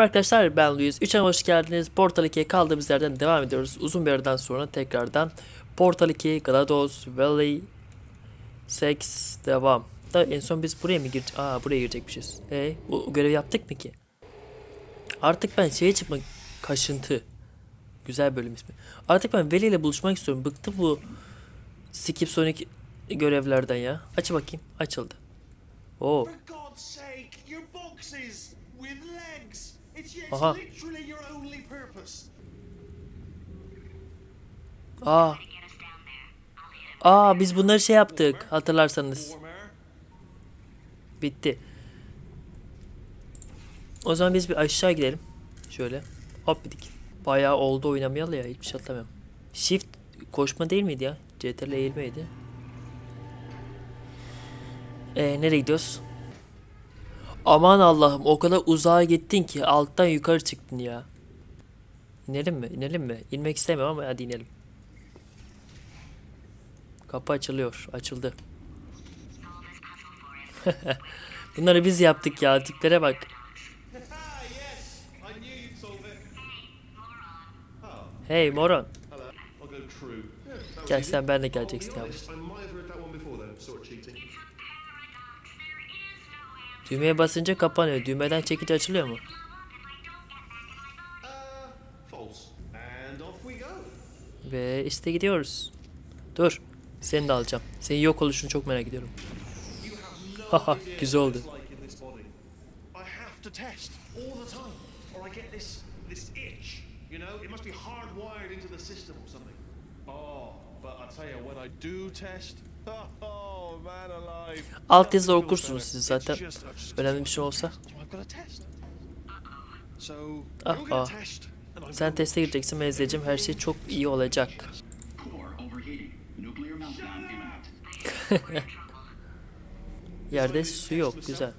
Merhaba arkadaşlar ben Luis. 3'e hoş geldiniz. Portal 2'ye kaldığımız yerden devam ediyoruz. Uzun bir aradan sonra tekrardan Portal 2, GLaDOS, Valley, Sex devam. Da en son biz buraya mı gireceğiz? Aa buraya girecekmişiz. E bu görevi yaptık mı ki? Artık ben şeye çıkmak kaşıntı. Güzel bölüm ismi. Artık ben Veli ile buluşmak istiyorum. Bıktım bu Skip Sonic görevlerden ya. Aç bakayım. Açıldı. Oo. Aha. literally your only purpose. Aa. Aa biz bunları şey yaptık hatırlarsanız. Bitti. O zaman biz bir aşağı gidelim. Şöyle. Hop bidik. Bayağı oldu oynamayalı ya. Hiçbir şey hatırlamıyorum. Shift koşma değil miydi ya? CTRL eğilmeydi. Ee, nereye gidiyoruz? Aman Allah'ım o kadar uzağa gittin ki alttan yukarı çıktın ya. İnelim mi? İnelim mi? İnmek istemiyorum ama hadi inelim. Kapı açılıyor. Açıldı. Bunları biz yaptık ya. Tiplere bak. Hey moron. Gel sen ben de geleceksin be Düğmeye basınca kapanıyor. Düğmeden çekince açılıyor mu? Ve işte gidiyoruz. Dur. Seni de alacağım. Senin yok oluşunu çok merak ediyorum. Haha, güzel oldu. Alt yazıda okursunuz siz zaten. Önemli bir şey olsa. Ah, ah. Sen teste gireceksin ve izleyeceğim. Her şey çok iyi olacak. Yerde su yok. Güzel.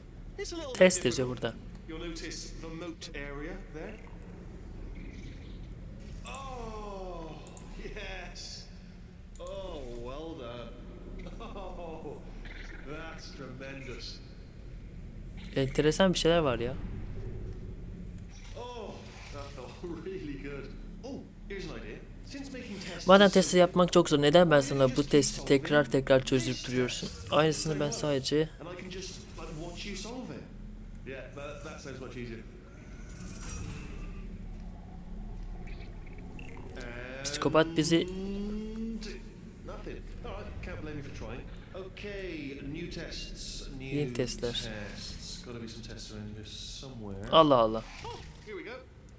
Test yazıyor burada. You'll notice the moat area there. Oh, yes. Oh, well done. Oh, that's tremendous. Enteresan bir şeyler var ya. Madem testi yapmak çok zor. Neden ben sana bu testi tekrar tekrar çözdürüp duruyorsun? Aynısını ben sadece psikopat bizi Yeni testler. Allah Allah.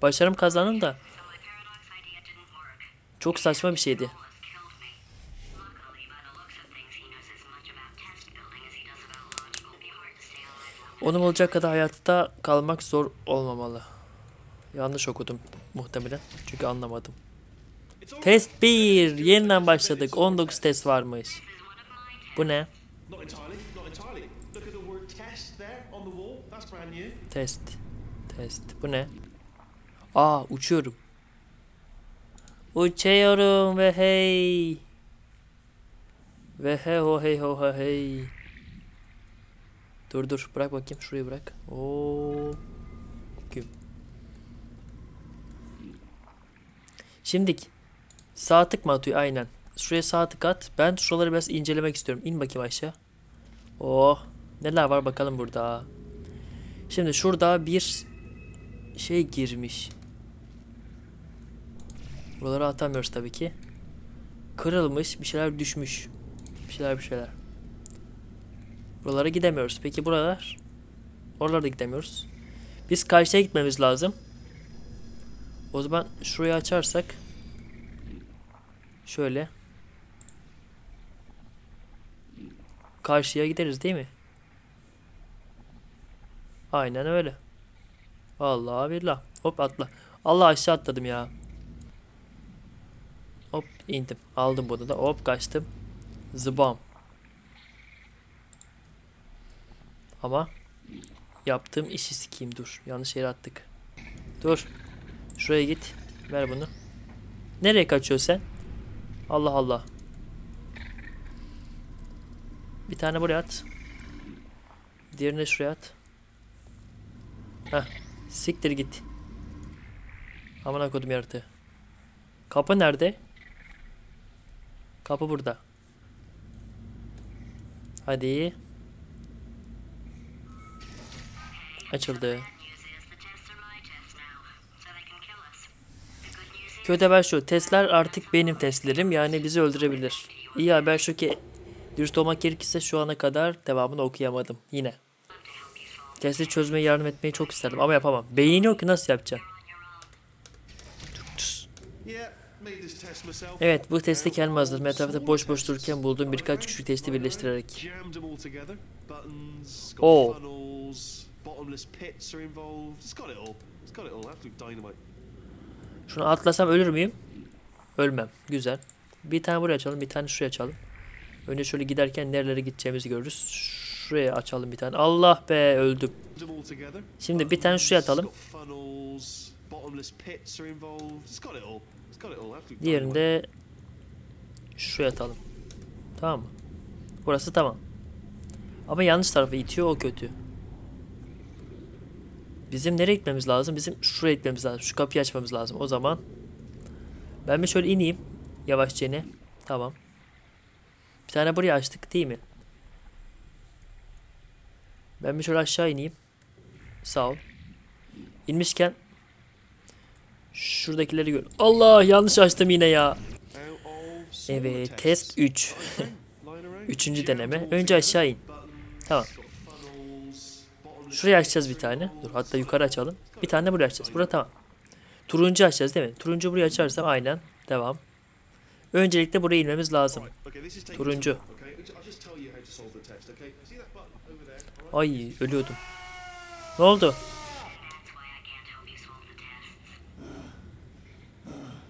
Başarım kazandım da çok saçma bir şeydi. Onun olacak kadar hayatta kalmak zor olmamalı. Yanlış okudum muhtemelen. Çünkü anlamadım. Test 1. Yeniden başladık. 19 test varmış. Bu ne? Not entirely. Not entirely. Look at the word test there on the wall. That's brand new. Test. Test. Bu ne? Aa uçuyorum. Uçuyorum ve hey. Ve he ho hey ho ha hey. Dur dur bırak bakayım şurayı bırak. Oo. Güm. Şimdik. Sağ tık atıyor? Aynen. Şuraya sağ tık at. Ben şuraları biraz incelemek istiyorum. İn bakayım aşağı. Oh. Neler var bakalım burada. Şimdi şurada bir şey girmiş. Buraları atamıyoruz tabii ki. Kırılmış, bir şeyler düşmüş. Bir şeyler bir şeyler. Buralara gidemiyoruz. Peki buralar? Oralara da gidemiyoruz. Biz karşıya gitmemiz lazım. O zaman şurayı açarsak şöyle karşıya gideriz değil mi? Aynen öyle. Vallahi billah. Hop atla. Allah aşağı atladım ya. Hop indim. Aldım bunu da. Hop kaçtım. Zıbam. Ama yaptığım işi sikeyim dur. Yanlış yere attık. Dur. Şuraya git. Ver bunu. Nereye kaçıyorsun sen? Allah Allah. Bir tane buraya at. Diğerini şuraya at. Heh. Siktir git. Aman kodum yaratığı. Kapı nerede? Kapı burada. Hadi. Açıldı. Kötü haber şu. Testler artık benim testlerim. Yani bizi öldürebilir. İyi haber şu ki dürüst olmak gerekirse şu ana kadar devamını okuyamadım. Yine. Testi çözmeye yardım etmeyi çok isterdim ama yapamam. Beynin yok ki nasıl yapacağım? Evet bu testi kendim hazırladım. Etrafta boş boş dururken bulduğum birkaç küçük testi birleştirerek. Dynamite. Şunu atlasam ölür müyüm? Ölmem. Güzel. Bir tane buraya açalım, bir tane şuraya açalım. Önce şöyle giderken nerelere gideceğimizi görürüz. Şuraya açalım bir tane. Allah be öldüm. Şimdi bir tane şuraya atalım. Diğerini de şuraya atalım. Tamam mı? Burası tamam. Ama yanlış tarafa itiyor o kötü. Bizim nereye gitmemiz lazım? Bizim şuraya gitmemiz lazım. Şu kapıyı açmamız lazım. O zaman ben bir şöyle ineyim. Yavaşça ine. Tamam. Bir tane buraya açtık değil mi? Ben bir şöyle aşağı ineyim. Sağ ol. İnmişken şuradakileri gör. Allah yanlış açtım yine ya. Evet test 3. Lying around. Üçüncü deneme. Önce aşağı in. Tamam. Şurayı açacağız bir tane. Dur hatta yukarı açalım. Bir tane buraya açacağız. Bura tamam. Turuncu açacağız değil mi? Turuncu buraya açarsam aynen. Devam. Öncelikle buraya inmemiz lazım. Turuncu. Ay ölüyordum. Ne oldu?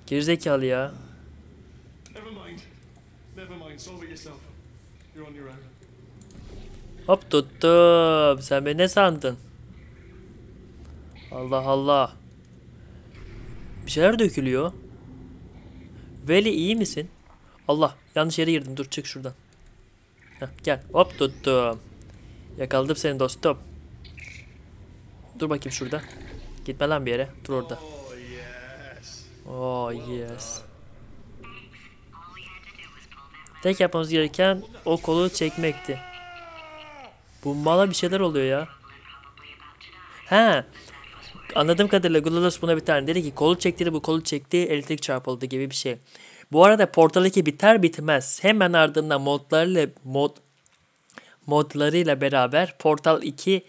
Gerizekalı ya. Hop tuttum. Sen beni ne sandın? Allah Allah. Bir şeyler dökülüyor. Veli iyi misin? Allah yanlış yere girdim. Dur çık şuradan. Heh, gel. Hop tuttum. Yakaladım seni dostum. Dur bakayım şurada. Gitme lan bir yere. Dur orada. Oh yes. Tek yapmamız gereken o kolu çekmekti. Bu mala bir şeyler oluyor ya. He. Anladığım kadarıyla Gulalos buna bir tane dedi ki kolu çekti bu kolu çekti elektrik çarpıldı gibi bir şey. Bu arada Portal 2 biter bitmez hemen ardından modlarıyla mod modlarıyla beraber Portal 2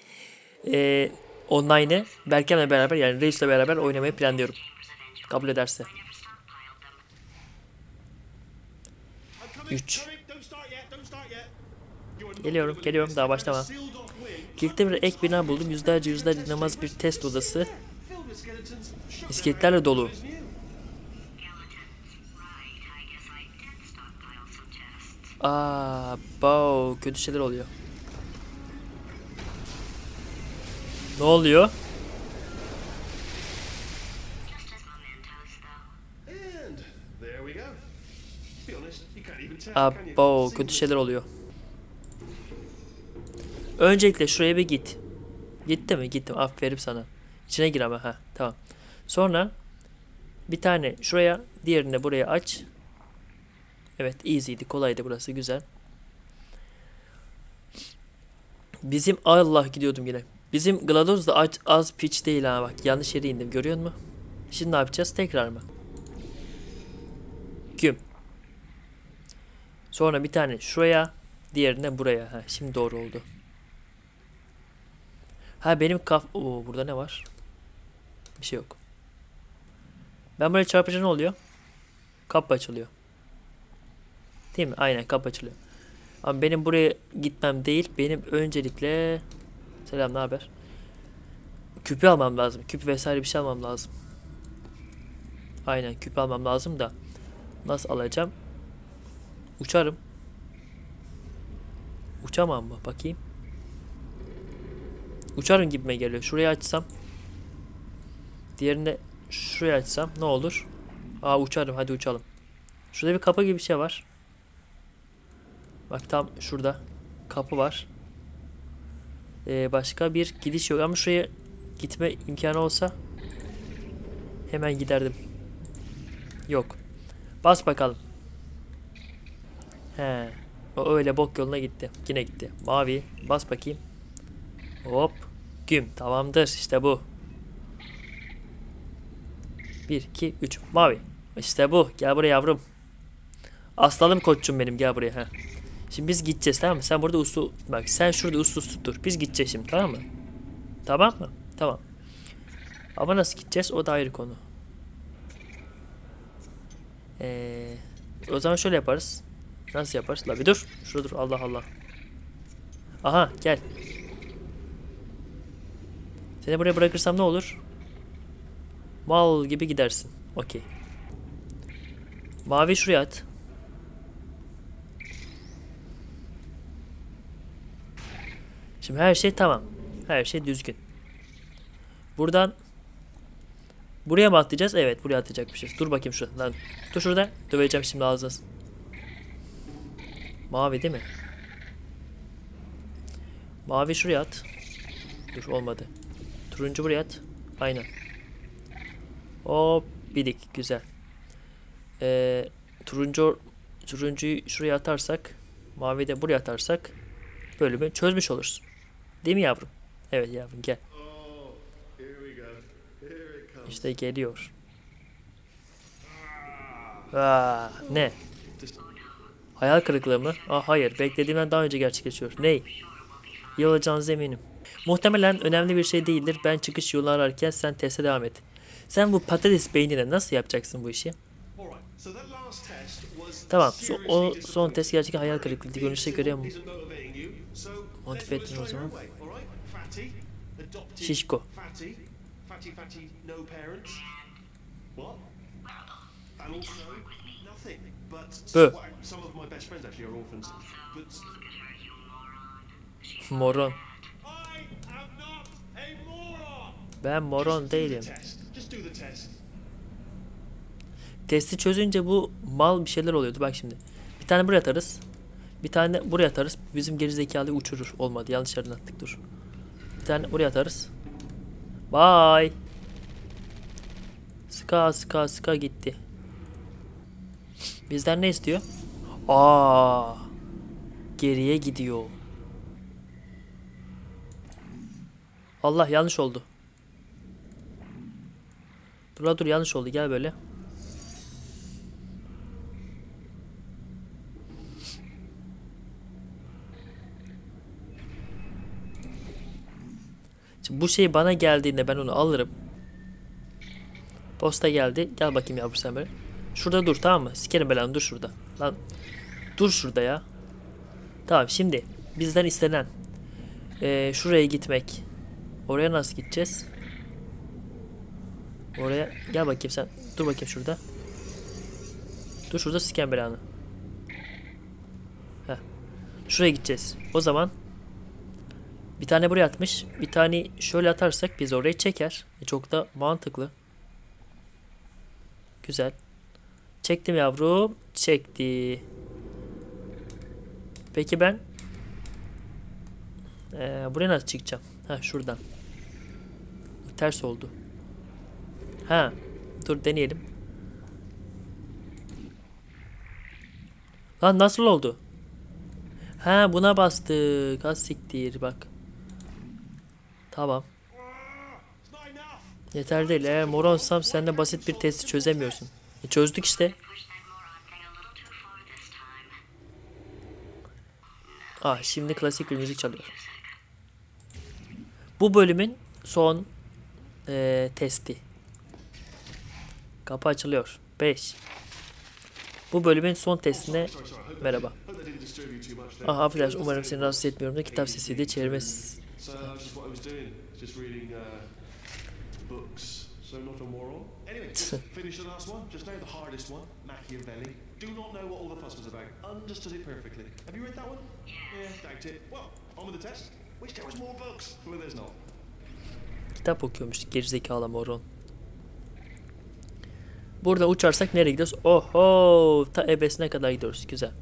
e, online'ı Berkem'le beraber yani Reis'le beraber oynamayı planlıyorum. Kabul ederse. I'm coming. 3. Coming. Don't start yet. Don't start yet. You are not Geliyorum, geliyorum. Daha başlama. Kilikte bir ek bina buldum. Yüzlerce yüzlerce inanılmaz bir test odası. İskeletlerle dolu. Aa, bow, kötü şeyler oluyor. Ne oluyor? Seamless. kötü şeyler oluyor. Öncelikle şuraya bir git. Gitti mi? Gittim. Aferin sana. İçine gir ama. ha tamam. Sonra bir tane şuraya, diğerini de buraya aç. Evet, easy'di, kolaydı burası, güzel. Bizim Allah gidiyordum yine. Bizim GLaDOS da az, az pitch değil ha bak. Yanlış yere indim. Görüyor musun? Şimdi ne yapacağız? Tekrar mı? Güm. Sonra bir tane şuraya, diğerine buraya. Ha, şimdi doğru oldu. Ha benim kaf... Oo burada ne var? Bir şey yok. Ben buraya çarpınca ne oluyor? Kapı açılıyor. Değil mi? Aynen kapı açılıyor. Ama benim buraya gitmem değil. Benim öncelikle... Selam ne haber? Küpü almam lazım. Küp vesaire bir şey almam lazım. Aynen küp almam lazım da. Nasıl alacağım? Uçarım. Uçamam mı? Bakayım. Uçarım gibime geliyor. Şurayı açsam. Diğerini şuraya açsam ne olur? Aa uçarım. Hadi uçalım. Şurada bir kapı gibi bir şey var. Bak tam şurada. Kapı var. Ee, başka bir gidiş yok ama şuraya gitme imkanı olsa hemen giderdim. Yok. Bas bakalım. He. O öyle bok yoluna gitti. Yine gitti. Mavi. Bas bakayım. Hop. Güm. Tamamdır. İşte bu. 1, 2, 3. Mavi. İşte bu. Gel buraya yavrum. Aslanım koçum benim. Gel buraya. Heh. Şimdi biz gideceğiz tamam mı? Sen burada uslu... Bak sen şurada uslu uslu dur. Biz gideceğiz şimdi tamam mı? Tamam mı? Tamam. Ama nasıl gideceğiz? O da ayrı konu. Ee, o zaman şöyle yaparız. Nasıl yaparız? La bir dur. Şurada dur. Allah Allah. Aha gel. Seni buraya bırakırsam ne olur? Mal gibi gidersin. Okey. Mavi şuraya at. Şimdi her şey tamam. Her şey düzgün. Buradan Buraya mı atlayacağız? Evet buraya atlayacakmışız. Dur bakayım şurada. Lan, dur şurada. Döveceğim şimdi ağzına. Mavi değil mi? Mavi şuraya at. Dur olmadı. Turuncu buraya at. Aynen. Hop bidik. Güzel. Ee, turuncu turuncuyu şuraya atarsak mavi de buraya atarsak bölümü çözmüş oluruz. Değil mi yavrum? Evet yavrum gel. Oh. İşte geliyor. Aa, ne? Hayal kırıklığı mı? Aa, hayır. Beklediğimden daha önce gerçekleşiyor. Ney? İyi olacağınıza eminim. Muhtemelen önemli bir şey değildir. Ben çıkış yolu ararken sen teste devam et. Sen bu patates beynine nasıl yapacaksın bu işi? Tamam. So, o son test gerçekten hayal kırıklığıydı. Görünüşe göre Motive ettin o zaman. Şişko. Bö. well, some of my best friends actually are orphans. But Moron. Ben moron değilim. Testi çözünce bu mal bir şeyler oluyordu. Bak şimdi. Bir tane buraya atarız. Bir tane buraya atarız. Bizim geri zekalıyı uçurur. Olmadı. Yanlış yerden attık. Dur. Bir tane buraya atarız. Bye. Ska ska ska gitti. Bizden ne istiyor? Aa. Geriye gidiyor. Allah yanlış oldu. Dur dur yanlış oldu. Gel böyle. Bu şey bana geldiğinde ben onu alırım. Posta geldi. Gel bakayım yavrum sen böyle. Şurada dur tamam mı? Sikerim belanı dur şurada. Lan dur şurada ya. Tamam şimdi bizden istenen eee, şuraya gitmek. Oraya nasıl gideceğiz? Oraya gel bakayım sen. Dur bakayım şurada. Dur şurada siken belanı. Heh. Şuraya gideceğiz. O zaman bir tane buraya atmış. Bir tane şöyle atarsak biz orayı çeker. E, çok da mantıklı. Güzel. Çektim yavrum. Çekti. Peki ben Ee, buraya nasıl çıkacağım? Ha şuradan. Ters oldu. Ha. Dur deneyelim. Lan nasıl oldu? Ha buna bastık. Az siktir bak. Tamam. Yeter değil. Eğer moronsam sen de basit bir testi çözemiyorsun. E, çözdük işte. Ah şimdi klasik bir müzik çalıyor. Bu bölümün son eee, testi. Kapı açılıyor. 5. Bu bölümün son testine merhaba. Ah affedersin umarım seni rahatsız etmiyorum da kitap sesiydi çevirme So that's just what I was doing. Just reading uh, books. So not a moron. Anyway, finish the last one. Just now the hardest one, Machiavelli. Do not know what all the fuss was about. Understood it perfectly. Have you read that one? Yeah, doubt it. Well, on with the test. Wish there was more books. Well, there's not. kitap okuyormuş gerizekalı moron. Burada uçarsak nereye gidiyoruz? Oho ta ebesine kadar gidiyoruz. Güzel.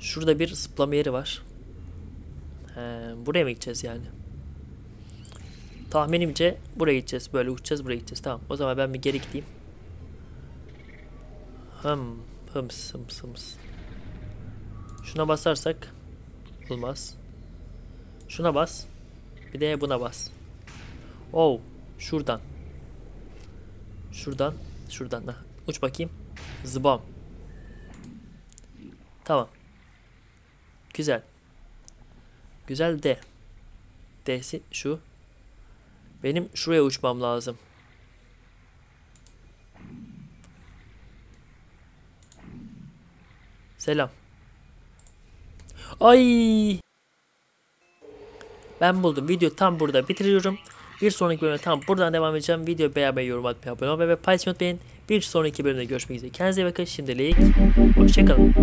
Şurada bir zıplama yeri var. He, buraya mı gideceğiz yani? Tahminimce buraya gideceğiz. Böyle uçacağız buraya gideceğiz. Tamam. O zaman ben bir geri gideyim. Hım. Hıms hıms hıms. Şuna basarsak olmaz. Şuna bas. Bir de buna bas. Oh. Şuradan. Şuradan. Şuradan. Heh. Uç bakayım. Zıbam. Tamam. Güzel. Güzel de. D'si şu. Benim şuraya uçmam lazım. Selam. Ay. Ben buldum. Video tam burada bitiriyorum. Bir sonraki bölümde tam buradan devam edeceğim. Video beğenmeyi, yorum atmayı, abone olmayı ve paylaşmayı unutmayın. Bir sonraki bölümde görüşmek üzere. Kendinize iyi bakın. Şimdilik hoşçakalın.